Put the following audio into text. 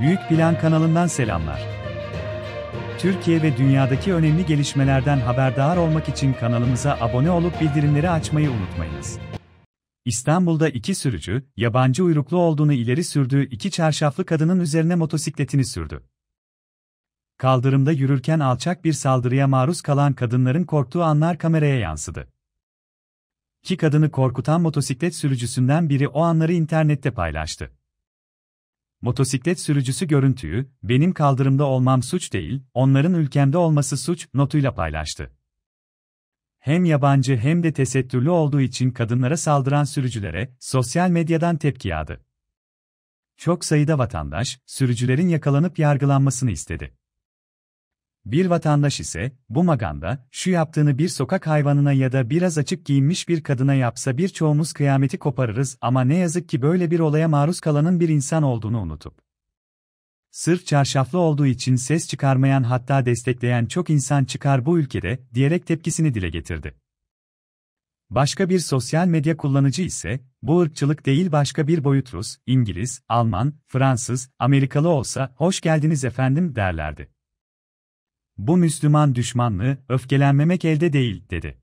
Büyük Plan kanalından selamlar. Türkiye ve dünyadaki önemli gelişmelerden haberdar olmak için kanalımıza abone olup bildirimleri açmayı unutmayınız. İstanbul'da iki sürücü, yabancı uyruklu olduğunu ileri sürdüğü iki çarşaflı kadının üzerine motosikletini sürdü. Kaldırımda yürürken alçak bir saldırıya maruz kalan kadınların korktuğu anlar kameraya yansıdı. İki kadını korkutan motosiklet sürücüsünden biri o anları internette paylaştı. Motosiklet sürücüsü görüntüyü, benim kaldırımda olmam suç değil, onların ülkemde olması suç, notuyla paylaştı. Hem yabancı hem de tesettürlü olduğu için kadınlara saldıran sürücülere, sosyal medyadan tepki yağdı. Çok sayıda vatandaş, sürücülerin yakalanıp yargılanmasını istedi. Bir vatandaş ise, bu maganda, şu yaptığını bir sokak hayvanına ya da biraz açık giyinmiş bir kadına yapsa birçoğumuz kıyameti koparırız ama ne yazık ki böyle bir olaya maruz kalanın bir insan olduğunu unutup. Sırf çarşaflı olduğu için ses çıkarmayan hatta destekleyen çok insan çıkar bu ülkede, diyerek tepkisini dile getirdi. Başka bir sosyal medya kullanıcı ise, bu ırkçılık değil başka bir boyut Rus, İngiliz, Alman, Fransız, Amerikalı olsa, hoş geldiniz efendim derlerdi. Bu Müslüman düşmanlığı, öfkelenmemek elde değil, dedi.